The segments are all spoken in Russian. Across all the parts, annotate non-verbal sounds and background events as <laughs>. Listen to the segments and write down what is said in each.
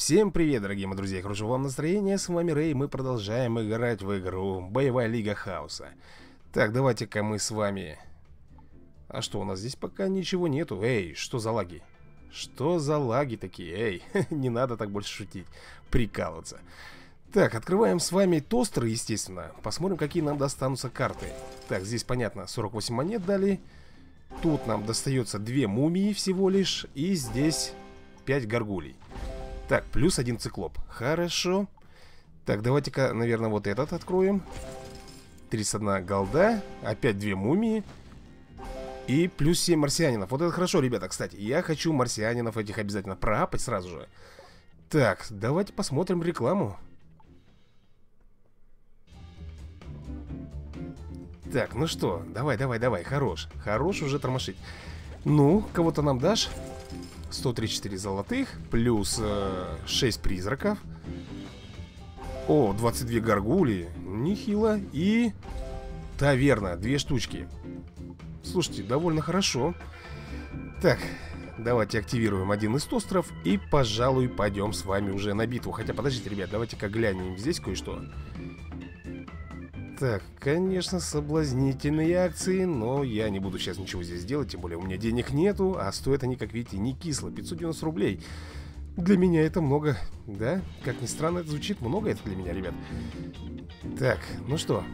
Всем привет, дорогие мои друзья, хорошего вам настроения, с вами Рэй, мы продолжаем играть в игру Боевая Лига Хаоса Так, давайте-ка мы с вами... А что, у нас здесь пока ничего нету, эй, что за лаги? Что за лаги такие, эй, <laughs> не надо так больше шутить, прикалываться. Так, открываем с вами тостеры, естественно, посмотрим, какие нам достанутся карты. Так, здесь понятно, 48 монет дали. Тут нам достается две мумии всего лишь, и здесь 5 горгулей так, плюс один циклоп. Хорошо. Так, давайте-ка, наверное, вот этот откроем. 31 голда. Опять две мумии. И плюс 7 марсианинов. Вот это хорошо, ребята, кстати. Я хочу марсианинов этих обязательно проапать сразу же. Так, давайте посмотрим рекламу. Так, ну что, давай, давай, давай, хорош. Хорош уже тормошить. Ну, кого-то нам дашь? 134 золотых, плюс э, 6 призраков. О, 22 горгули, нехило. И таверна, две штучки. Слушайте, довольно хорошо. Так, давайте активируем один из тостеров и, пожалуй, пойдем с вами уже на битву. Хотя, подождите, ребят, давайте-ка глянем здесь кое-что. Так, конечно, соблазнительные акции, но я не буду сейчас ничего здесь делать, тем более у меня денег нету, а стоят они, как видите, не кисло, 590 рублей. Для меня это много, да? Как ни странно, это звучит, много это для меня, ребят. Так, ну что,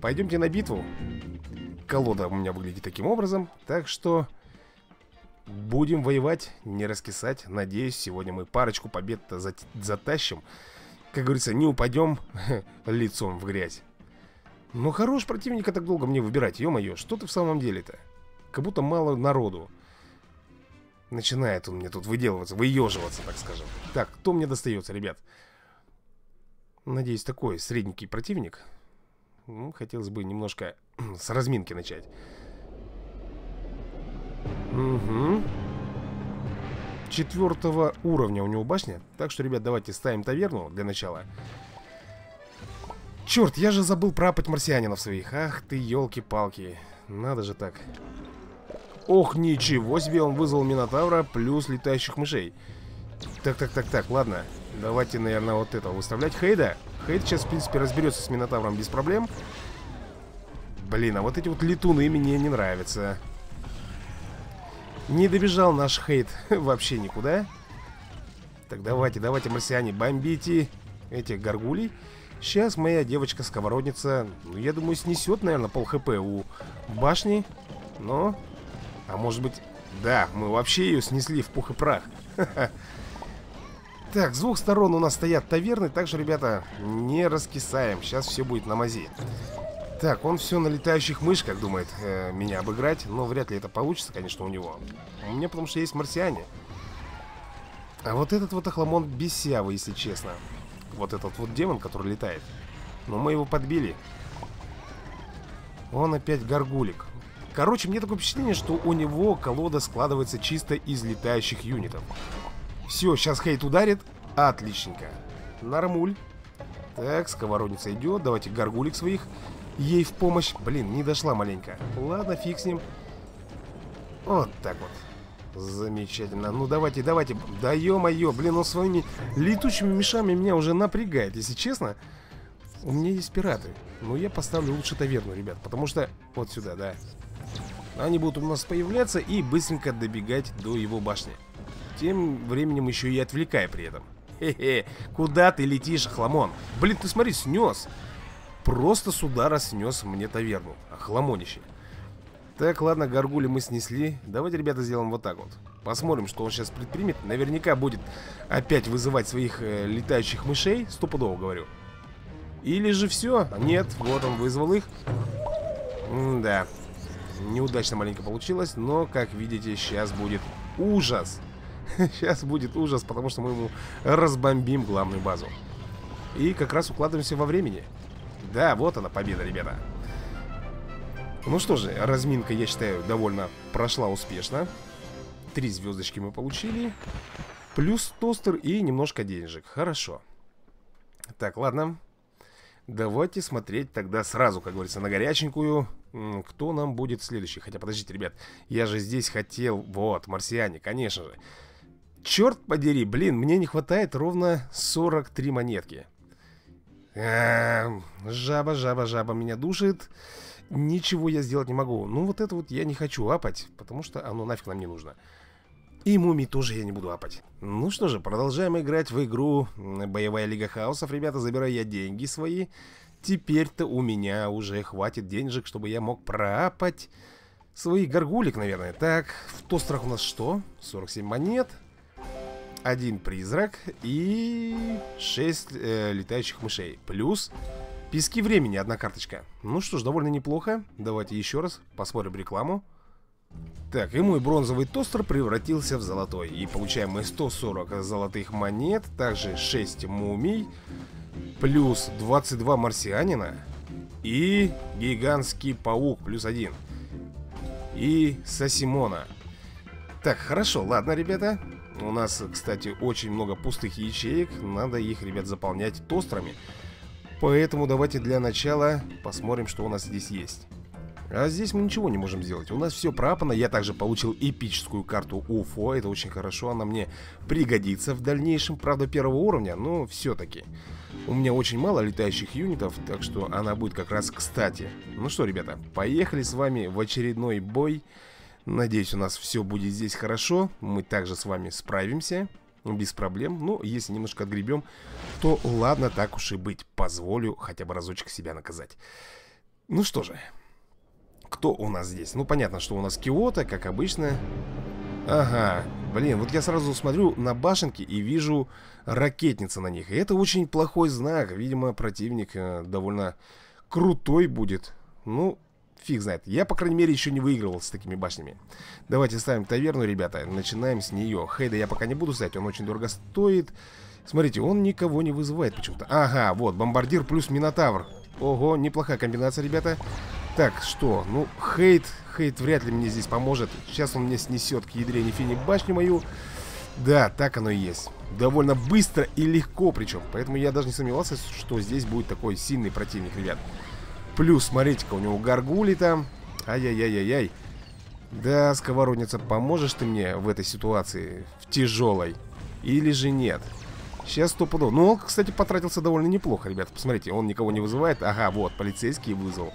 пойдемте на битву. Колода у меня выглядит таким образом, так что... Будем воевать, не раскисать. Надеюсь, сегодня мы парочку побед-то затащим. Как говорится, не упадем <laughs> лицом в грязь. Ну хорош противника так долго мне выбирать, ё-моё, что ты в самом деле-то? Как будто мало народу. Начинает он мне тут выделываться, выеживаться, так скажем. Так, кто мне достается, ребят? Надеюсь, такой средненький противник. Ну, хотелось бы немножко с разминки начать. Угу. Четвертого уровня у него башня. Так что, ребят, давайте ставим таверну для начала. Черт, я же забыл пропать марсианинов своих. Ах ты, елки-палки. Надо же так. Ох, ничего себе, он вызвал Минотавра плюс летающих мышей. Так, так, так, так, ладно. Давайте, наверное, вот этого выставлять. Хейда. Хейд сейчас, в принципе, разберется с Минотавром без проблем. Блин, а вот эти вот летуны мне не нравятся. Не добежал наш Хейд <laughs> вообще никуда. Так, давайте, давайте, марсиане, бомбите этих горгулей. Сейчас моя девочка-сковородница, ну, я думаю, снесет, наверное, пол хп у башни. Но, а может быть, да, мы вообще ее снесли в пух и прах. <laughs> Так, с двух сторон у нас стоят таверны, так что, ребята, не раскисаем. Сейчас все будет на мази. Так, он все на летающих мышках думает э, меня обыграть, но вряд ли это получится, конечно, у него. У меня потому что есть марсиане. А вот этот вот охламон бесявый, если честно. Вот этот вот демон, который летает. Но мы его подбили. Он опять горгулик. Короче, мне такое впечатление, что у него колода складывается чисто из летающих юнитов. Все, сейчас хейт ударит. Отличненько. Нормуль. Так, сковородница идет. Давайте горгулик своих ей в помощь. Блин, не дошла маленько. Ладно, фиг с ним. Вот так вот. Замечательно. Ну давайте, давайте. Да ё-моё, блин, он своими летучими мешами меня уже напрягает, если честно. У меня есть пираты. Но я поставлю лучше таверну, ребят. Потому что... Вот сюда, да. Они будут у нас появляться и быстренько добегать до его башни. Тем временем еще и отвлекая при этом. Хе-хе, куда ты летишь, хламон? Блин, ты смотри, снес. Просто с удара снес мне таверну. Охламонище. Так, ладно, горгули мы снесли. Давайте, ребята, сделаем вот так вот. Посмотрим, что он сейчас предпримет. Наверняка будет опять вызывать своих э, летающих мышей. Стопудово говорю. Или же все? Нет, вот он вызвал их. М да. Неудачно маленько получилось, но, как видите, сейчас будет ужас. <laughs> Сейчас будет ужас, потому что мы ему разбомбим главную базу. И как раз укладываемся во времени. Да, вот она победа, ребята. Ну что же, разминка, я считаю, довольно прошла успешно. Три звездочки мы получили. Плюс тостер и немножко денежек. Хорошо. Так, ладно. Давайте смотреть тогда сразу, как говорится, на горяченькую. Кто нам будет следующий? Хотя, подождите, ребят. Я же здесь хотел... Вот, марсиане, конечно же. Черт подери, блин, мне не хватает ровно 43 монетки. Эм, жаба, жаба, жаба меня душит. Ничего я сделать не могу. Ну, вот это вот я не хочу апать, потому что оно нафиг нам не нужно. И мумий тоже я не буду апать. Ну что же, продолжаем играть в игру Боевая Лига Хаосов. Ребята, забираю я деньги свои. Теперь-то у меня уже хватит денежек, чтобы я мог проапать своих горгулик, наверное. Так, в тострах у нас что? 47 монет. Один призрак и 6 э, летающих мышей. Плюс пески времени, одна карточка. Ну что ж, довольно неплохо. Давайте еще раз посмотрим рекламу. Так, и мой бронзовый тостер превратился в золотой. И получаем мы 140 золотых монет, также 6 мумий, плюс 22 марсианина и гигантский паук плюс один. И Сосимона. Так, хорошо, ладно, ребята. У нас, кстати, очень много пустых ячеек. Надо их, ребят, заполнять тостерами. Поэтому давайте для начала посмотрим, что у нас здесь есть. А здесь мы ничего не можем сделать. У нас все пропано. Я также получил эпическую карту УФО. Это очень хорошо. Она мне пригодится в дальнейшем. Правда, первого уровня, но все-таки. У меня очень мало летающих юнитов, так что она будет как раз кстати. Ну что, ребята, поехали с вами в очередной бой. Надеюсь, у нас все будет здесь хорошо. Мы также с вами справимся. Без проблем. Ну, если немножко отгребем, то ладно, так уж и быть. Позволю хотя бы разочек себя наказать. Ну что же. Кто у нас здесь? Ну, понятно, что у нас Киота, как обычно. Ага, блин, вот я сразу смотрю на башенки и вижу ракетницы на них. И это очень плохой знак. Видимо, противник э, довольно крутой будет. Ну, фиг знает. Я, по крайней мере, еще не выигрывал с такими башнями. Давайте ставим таверну, ребята. Начинаем с нее. Хейда я пока не буду ставить, он очень дорого стоит. Смотрите, он никого не вызывает почему-то. Ага, вот, бомбардир плюс минотавр. Ого, неплохая комбинация, ребята. Так, что? Ну, хейт, хейт вряд ли мне здесь поможет. Сейчас он мне снесет к ядрене финик башню мою. Да, так оно и есть. Довольно быстро и легко причем. Поэтому я даже не сомневался, что здесь будет такой сильный противник, ребят. Плюс, смотрите-ка, у него гаргули там. Ай-яй-яй-яй-яй. Да, сковородница, поможешь ты мне в этой ситуации? В тяжелой? Или же нет? Сейчас стопудово. Ну, кстати, потратился довольно неплохо, ребят. Посмотрите, он никого не вызывает. Ага, вот, полицейский вызвал.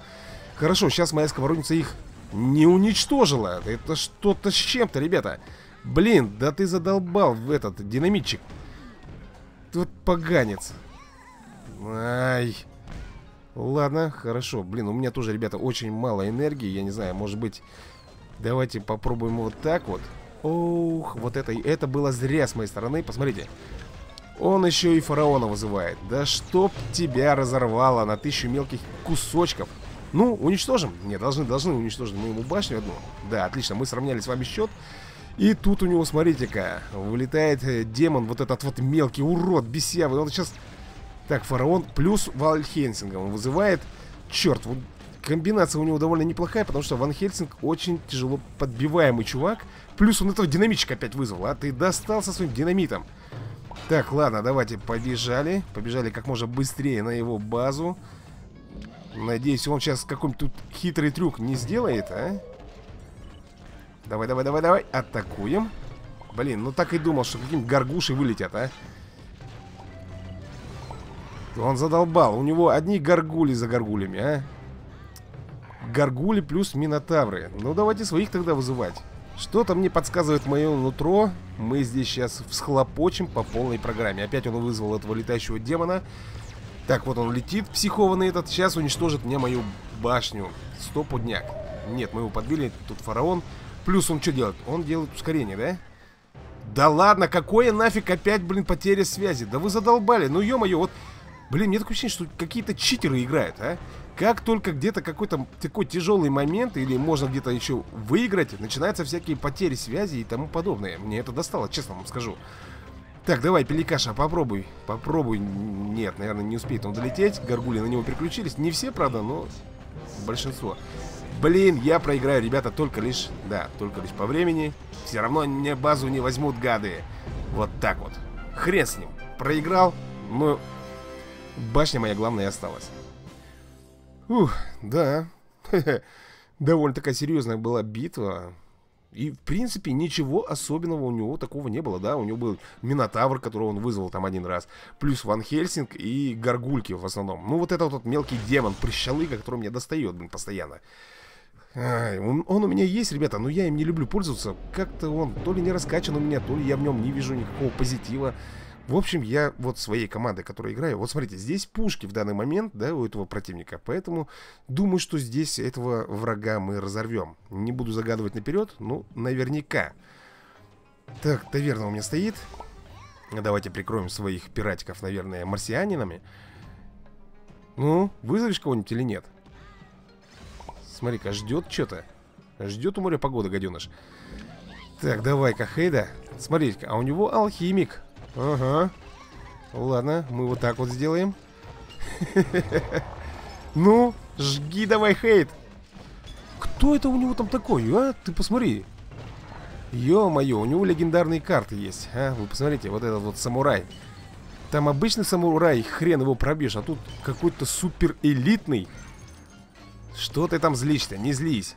Хорошо, сейчас моя сковородница их не уничтожила. Это что-то с чем-то, ребята. Блин, да ты задолбал в этот динамитчик. Тут поганец. Ай. Ладно, хорошо. Блин, у меня тоже, ребята, очень мало энергии. Я не знаю, может быть... Давайте попробуем вот так вот. Ох, вот это, это было зря с моей стороны. Посмотрите. Он еще и фараона вызывает. Да чтоб тебя разорвало на тысячу мелких кусочков. Ну, уничтожим. Нет, должны, должны уничтожить мы ему башню одну. Да, отлично, мы сравняли с вами счет. И тут у него, смотрите-ка, вылетает э, демон, вот этот вот мелкий урод, бесявый. Он сейчас... Так, фараон плюс Ван Хельсинга он вызывает. Черт, вот комбинация у него довольно неплохая, потому что Ван Хельсинг очень тяжело подбиваемый чувак. Плюс он этого динамичка опять вызвал, а ты достал со своим динамитом. Так, ладно, давайте побежали. Побежали как можно быстрее на его базу. Надеюсь, он сейчас какой-нибудь тут хитрый трюк не сделает, а? Давай, давай, давай, давай. Атакуем. Блин, ну так и думал, что какие-нибудь горгуши вылетят, а? Он задолбал. У него одни горгули за горгулями, а? Горгули плюс минотавры. Ну, давайте своих тогда вызывать. Что-то мне подсказывает мое нутро. Мы здесь сейчас всхлопочем по полной программе. Опять он вызвал этого летающего демона. Так, вот он летит, психованный этот. Сейчас уничтожит мне мою башню. Стопудняк. Нет, мы его подбили. Тут фараон. Плюс он что делает? Он делает ускорение, да? Да ладно, какое нафиг опять, блин, потеря связи? Да вы задолбали. Ну, ё-моё, вот... Блин, мне такое ощущение, что какие-то читеры играют, а? Как только где-то какой-то такой тяжелый момент, или можно где-то еще выиграть, начинаются всякие потери связи и тому подобное. Мне это достало, честно вам скажу. Так, давай, Пеликаша, попробуй. Попробуй. Нет, наверное, не успеет он долететь. Горгули на него переключились. Не все, правда, но большинство. Блин, я проиграю, ребята, только лишь... Да, только лишь по времени. Все равно мне базу не возьмут гады. Вот так вот. Хрен с ним. Проиграл, но башня моя главная осталась. Ух, да. <laughs> Довольно такая серьезная была битва. И, в принципе, ничего особенного у него такого не было, да. У него был Минотавр, которого он вызвал там один раз. Плюс Ван Хельсинг и Гаргульки в основном. Ну, вот это вот мелкий демон, прыщалыга, который меня достает, блин, постоянно. Ай, он, он у меня есть, ребята, но я им не люблю пользоваться. Как-то он то ли не раскачан у меня, то ли я в нем не вижу никакого позитива. В общем, я вот своей командой, которой играю, вот смотрите, здесь пушки в данный момент, да, у этого противника, поэтому думаю, что здесь этого врага мы разорвем. Не буду загадывать наперед, ну, наверняка. Так, таверна у меня стоит. Давайте прикроем своих пиратиков, наверное, марсианинами. Ну, вызовешь кого-нибудь или нет? Смотри-ка, ждет что-то. Ждет у моря погода, гаденыш. Так, давай-ка, Хейда. Смотрите, а у него алхимик. Ага. Ладно, мы вот так вот сделаем. <laughs> Ну, жги давай, Хейт. Кто это у него там такой, а? Ты посмотри. Ё-моё, у него легендарные карты есть. А, вы посмотрите, вот этот вот самурай. Там обычный самурай, хрен его пробьешь, а тут какой-то супер элитный. Что ты там злишься? Не злись.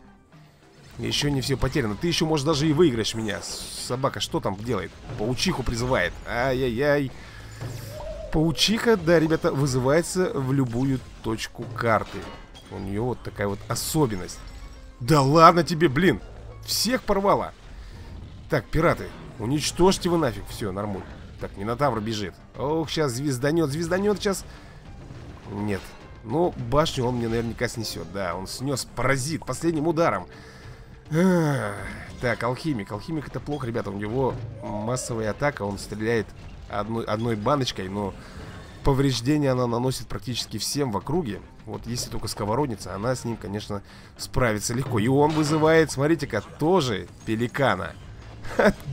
Еще не все потеряно. Ты еще, может, даже и выиграешь меня. Собака что там делает? Паучиху призывает. Ай-яй-яй. Паучиха, да, ребята, вызывается в любую точку карты. У нее вот такая вот особенность. Да ладно тебе, блин. Всех порвала. Так, пираты, уничтожьте вы нафиг. Все, нормуль. Так, Минотавр бежит. Ох, сейчас звезданет, звезданет сейчас. Нет. Ну, башню он мне наверняка снесет. Да, он снес паразит последним ударом. Так, алхимик. Алхимик это плохо, ребята. У него массовая атака. Он стреляет одной, одной баночкой, но повреждения она наносит практически всем в округе. Вот если только сковородница, она с ним, конечно, справится легко. И он вызывает, смотрите-ка, тоже пеликана.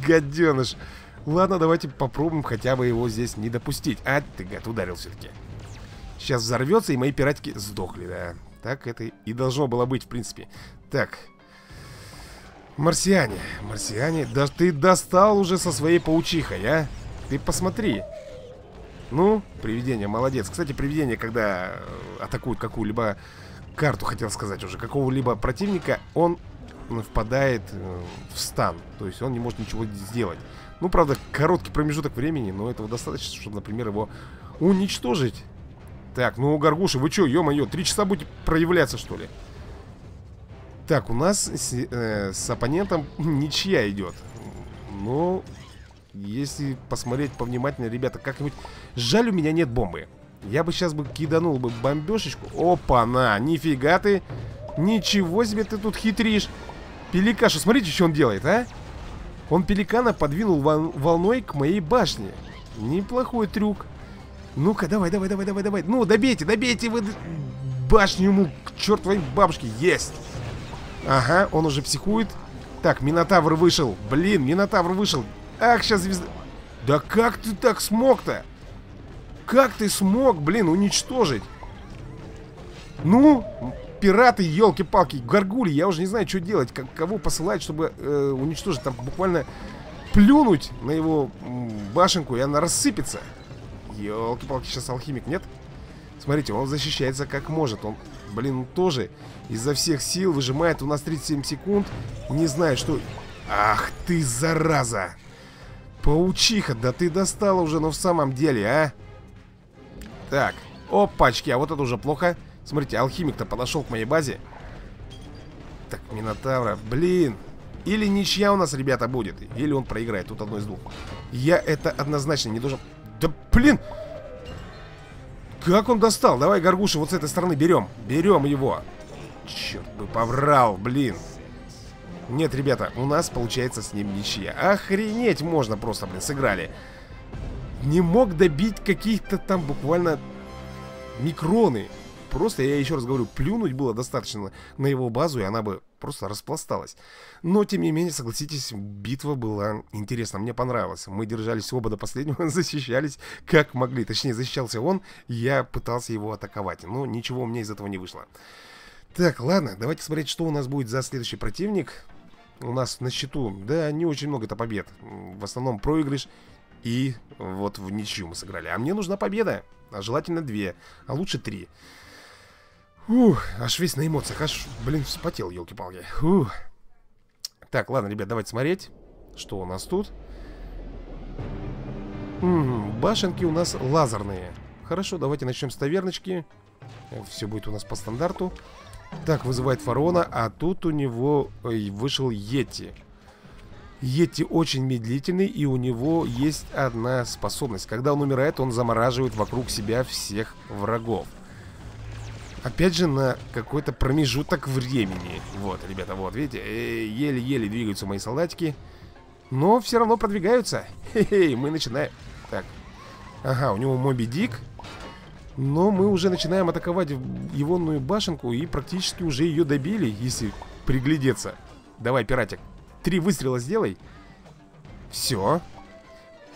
Гаденыш. Ладно, давайте попробуем хотя бы его здесь не допустить. А, ты, гад, ударил все-таки. Сейчас взорвется, и мои пиратики сдохли, да. Так это и должно было быть, в принципе. Так, Марсиане, марсиане, да ты достал уже со своей паучихой, а? Ты посмотри. Ну, привидение, молодец. Кстати, привидение, когда э, атакует какую-либо карту, хотел сказать уже, какого-либо противника, он впадает э, в стан. То есть он не может ничего сделать. Ну, правда, короткий промежуток времени, но этого достаточно, чтобы, например, его уничтожить. Так, ну, Гаргуши, вы что, ё-моё, три часа будете проявляться, что ли? Так, у нас с, э, с оппонентом <laughs> ничья идет. Но если посмотреть повнимательнее, ребята, как-нибудь... Жаль, у меня нет бомбы. Я бы сейчас бы киданул бы бомбешечку. Опа-на, нифига ты. Ничего себе ты тут хитришь. Пеликаша, смотрите, что он делает, а? Он пеликана подвинул волной к моей башне. Неплохой трюк. Ну-ка, давай, давай, давай, давай, давай. Ну, добейте, добейте вы башню ему к чертовой бабушке. Есть. Ага, он уже психует. Так, Минотавр вышел. Блин, Минотавр вышел. Ах, сейчас звезда... Да как ты так смог-то? Как ты смог, блин, уничтожить? Ну, пираты, елки-палки, горгули, я уже не знаю, что делать, как, кого посылать, чтобы э, уничтожить, там буквально плюнуть на его башенку, и она рассыпется. Елки-палки, сейчас алхимик, нет? Смотрите, он защищается как может, он блин, тоже изо всех сил выжимает у нас 37 секунд. Не знаю, что... Ах ты, зараза! Паучиха, да ты достала уже, но в самом деле, а? Так, опачки, а вот это уже плохо. Смотрите, алхимик-то подошел к моей базе. Так, Минотавра, блин. Или ничья у нас, ребята, будет, или он проиграет, тут одно из двух. Я это однозначно не должен... Да, блин! Как он достал? Давай, Горгуша, вот с этой стороны берем. Берем его. Черт бы поврал, блин. Нет, ребята, у нас получается с ним ничья. Охренеть можно просто, блин, сыграли. Не мог добить каких-то там буквально микроны. Просто, я еще раз говорю, плюнуть было достаточно на его базу, и она бы просто распласталась. Но, тем не менее, согласитесь, битва была интересна. Мне понравилось. Мы держались оба до последнего, <laughs> защищались как могли. Точнее, защищался он, я пытался его атаковать. Но ничего у меня из этого не вышло. Так, ладно, давайте смотреть, что у нас будет за следующий противник. У нас на счету, да, не очень много-то побед. В основном проигрыш и вот в ничью мы сыграли. А мне нужна победа, а желательно две, а лучше три. Ух, аж весь на эмоциях, аж, блин, вспотел, елки-палки. Так, ладно, ребят, давайте смотреть, что у нас тут. М башенки у нас лазерные. Хорошо, давайте начнем с таверночки. Все будет у нас по стандарту. Так, вызывает фараона, а тут у него ой, вышел Йети. Йети очень медлительный, и у него есть одна способность. Когда он умирает, он замораживает вокруг себя всех врагов. Опять же, на какой-то промежуток времени. Вот, ребята, вот, видите, э, еле-еле двигаются мои солдатики. Но все равно продвигаются. Хе-хе, мы начинаем. Так. Ага, у него Моби Дик. Но мы уже начинаем атаковать егонную башенку и практически уже ее добили, если приглядеться. Давай, пиратик, три выстрела сделай. Все.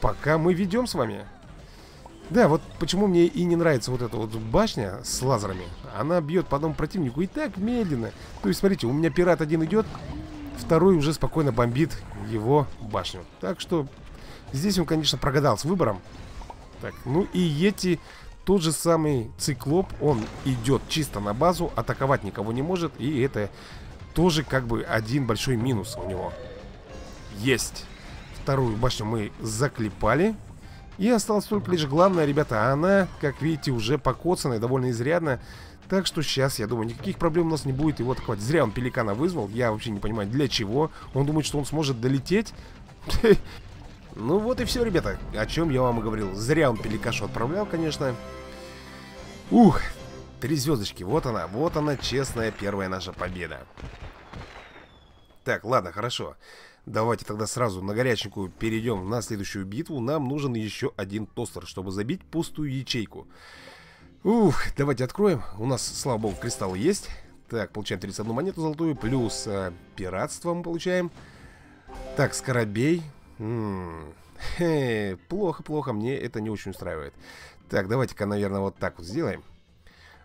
Пока мы ведем с вами. Да, вот почему мне и не нравится вот эта вот башня с лазерами. Она бьет по одному противнику и так медленно. То есть, смотрите, у меня пират один идет, второй уже спокойно бомбит его башню. Так что здесь он, конечно, прогадал с выбором. Так, ну и эти тот же самый циклоп, он идет чисто на базу, атаковать никого не может, и это тоже как бы один большой минус у него. Есть. Вторую башню мы заклепали. И осталось только лишь главное, ребята, она, как видите, уже покоцанная довольно изрядно. Так что сейчас, я думаю, никаких проблем у нас не будет его атаковать. Зря он пеликана вызвал, я вообще не понимаю, для чего. Он думает, что он сможет долететь. <laughs> Ну вот и все, ребята, о чем я вам и говорил. Зря он пеликашу отправлял, конечно. Ух, три звездочки, вот она, вот она, честная первая наша победа. Так, ладно, хорошо. Давайте тогда сразу на горяченькую перейдем на следующую битву. Нам нужен еще один тостер, чтобы забить пустую ячейку. Ух, давайте откроем. У нас, слава богу, кристаллы есть. Так, получаем 31 монету золотую, плюс э, пиратство мы получаем. Так, скоробей. Плохо-плохо, мне это не очень устраивает. Так, давайте-ка, наверное, вот так вот сделаем.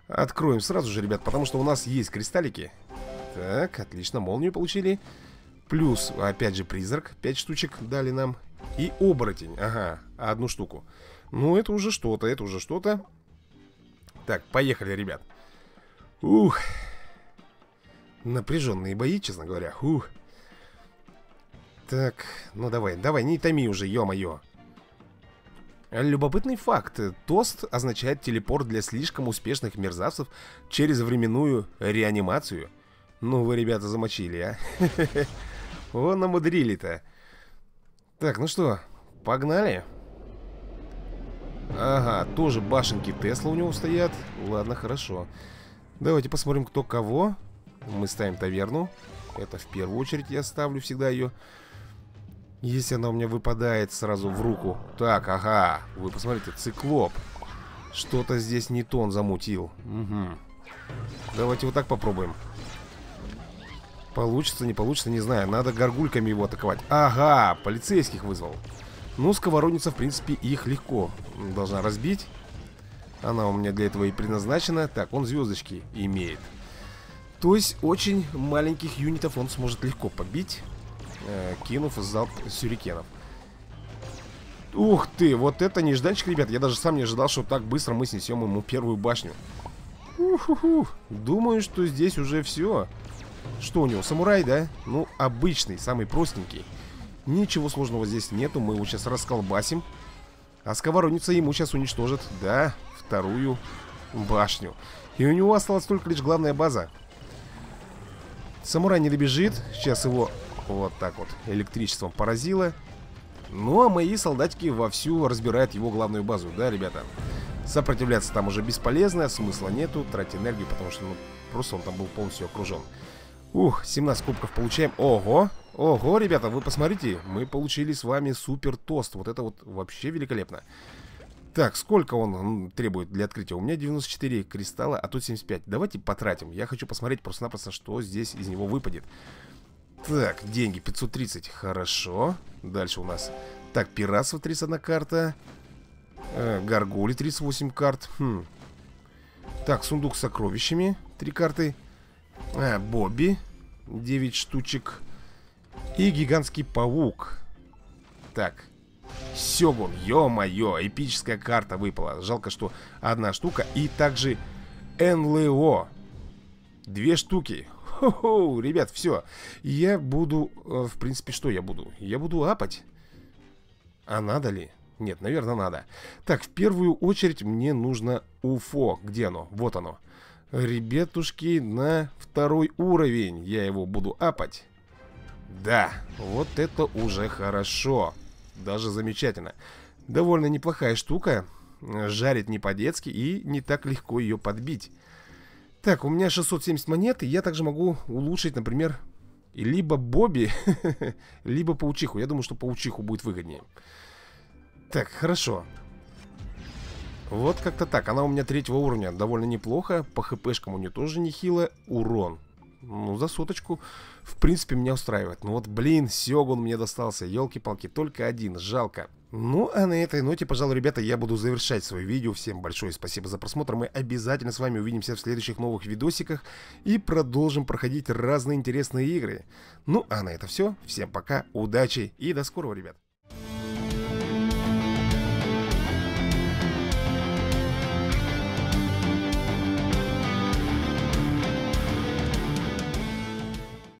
Откроем сразу же, ребят, потому что у нас есть кристаллики. Так, отлично, молнию получили. Плюс, опять же, призрак. 5 штучек дали нам. И оборотень, ага, одну штуку. Ну, это уже что-то, это уже что-то. Так, поехали, ребят. Ух. Напряженные бои, честно говоря. Ух. Так, ну давай, давай, не томи уже, ё-моё. Любопытный факт. Тост означает телепорт для слишком успешных мерзавцев через временную реанимацию. Ну вы, ребята, замочили, а? <laughs> Вон намудрили-то. Так, ну что, погнали? Ага, тоже башенки Тесла у него стоят. Ладно, хорошо. Давайте посмотрим, кто кого. Мы ставим таверну. Это в первую очередь я ставлю всегда ее. Если она у меня выпадает сразу в руку. Так, ага. Вы посмотрите, циклоп. Что-то здесь не тон замутил. Угу. Давайте вот так попробуем. Получится, не получится, не знаю. Надо горгульками его атаковать. Ага, полицейских вызвал. Ну, сковородница, в принципе, их легко должна разбить. Она у меня для этого и предназначена. Так, он звездочки имеет. То есть, очень маленьких юнитов он сможет легко побить э, кинув залп сюрикенов. Ух ты, вот это нежданчик, ребят. Я даже сам не ожидал, что так быстро мы снесем ему первую башню. Уху-ху. Думаю, что здесь уже все. Что у него, самурай, да? Ну, обычный, самый простенький. Ничего сложного здесь нету, мы его сейчас расколбасим. А сковородница ему сейчас уничтожит, да, вторую башню. И у него осталась только лишь главная база. Самурай не добежит. Сейчас его вот так вот электричеством поразило. Ну, а мои солдатики вовсю разбирают его главную базу, да, ребята? Сопротивляться там уже бесполезно, смысла нету, тратить энергию, потому что, ну, просто он там был полностью окружен. Ух, 17 кубков получаем. Ого! Ого, ребята, вы посмотрите, мы получили с вами супер тост. Вот это вот вообще великолепно. Так, сколько он требует для открытия? У меня 94 кристалла, а тут 75. Давайте потратим. Я хочу посмотреть просто-напросто, что здесь из него выпадет. Так, деньги 530, хорошо Дальше у нас Так, пиратство 31 карта э, Гаргули 38 карт хм. Так, сундук с сокровищами 3 карты а, Бобби 9 штучек И гигантский паук Так Сёгун, ё-моё, эпическая карта выпала Жалко, что одна штука И также НЛО Две штуки Хо-хо, ребят, все. Я буду, э, в принципе, что я буду? Я буду апать. А надо ли? Нет, наверное, надо. Так, в первую очередь мне нужно УФО. Где оно? Вот оно. Ребятушки, на второй уровень я его буду апать. Да, вот это уже хорошо. Даже замечательно. Довольно неплохая штука. Жарит не по-детски и не так легко ее подбить. Так, у меня 670 монет, и я также могу улучшить, например, либо Бобби, <laughs> либо Паучиху. Я думаю, что Паучиху будет выгоднее. Так, хорошо. Вот как-то так. Она у меня третьего уровня. Довольно неплохо. По хпшкам у нее тоже нехило. Урон. Ну, за соточку, в принципе, меня устраивает. Ну вот, блин, Сёгун мне достался. Елки-палки, только один. Жалко. Ну, а на этой ноте, пожалуй, ребята, я буду завершать свое видео. Всем большое спасибо за просмотр. Мы обязательно с вами увидимся в следующих новых видосиках и продолжим проходить разные интересные игры. Ну, а на это все. Всем пока, удачи и до скорого, ребят.